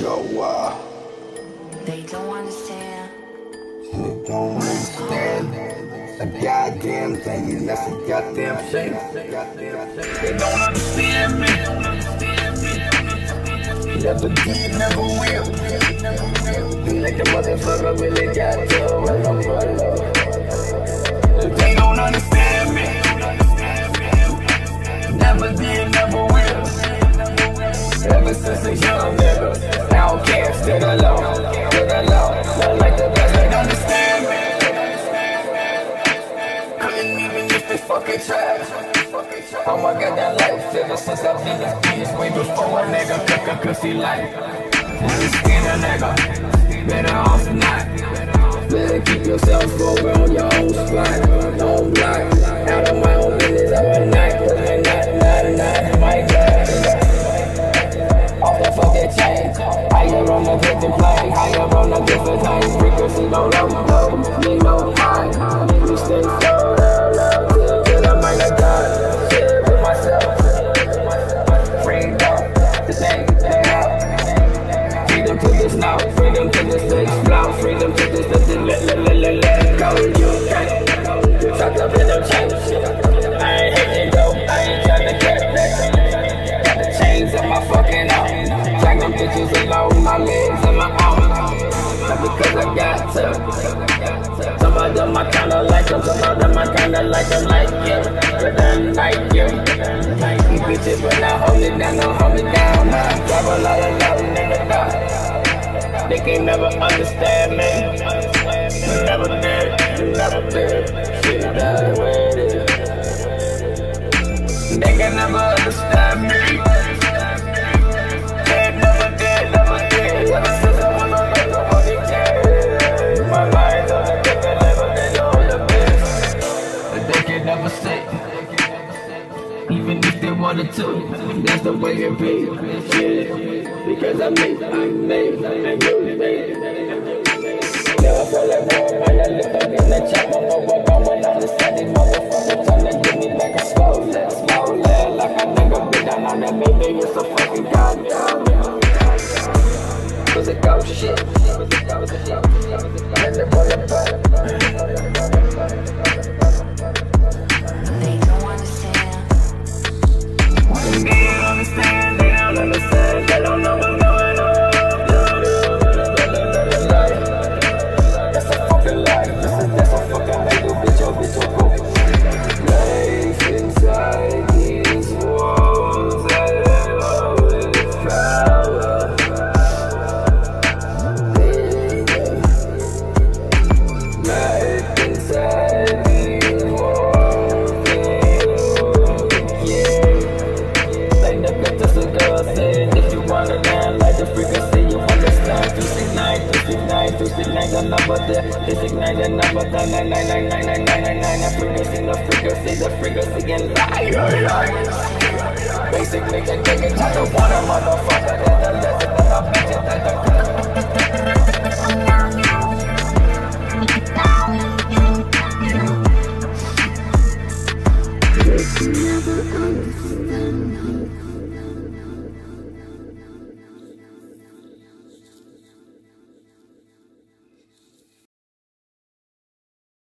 show up. Uh, they don't understand. They don't understand a goddamn thing, and that's a goddamn shame. They don't understand me. Never did, never will. Feel like a motherfucker really got to run umbrella. They don't understand me. Never did, never will. Ever since a young nigga, stood alone, stood alone. Not like the best, they understand me. Couldn't even if they fucking tried. Oh my god, that life ever since I've been this bitch, a nigga cook a. Understand a nigga, better off not. Better keep yourself over on your own spot, own block. On the different plane, higher on the different thing. Frequency don't know, need no high. We stay so low, till, till I might have done. Shit with myself. Freedom, the thing, hang out. Freedom to this now, freedom to this explode, freedom to this, this, this, let, let, let, let go. Bitches along my legs and my arms. Not because I got to. Some of them I kinda like them, some of them I kinda like them like you. But then like you. You bitches when I hold it down, don't hold it down. I drop a lot of love, nigga, die. They can never understand me. Never did, never did. Shit, die where it is. They can never understand me. Even if they wanted to, that's the way it be. Shit, because I made, I made, I really made. Never felt like war when I looked up in the chop. Was ghost shit? Was it ghost shit? And the bullet butt. They the frequency, you understand. 269, 269, 269, the number there. 269, the number there. 9999999. The frequency, the frequency, the frequency, and lie. Basic nigga, nigga, I don't want a motherfucker. That's the lesson that I mentioned. That's the Never understand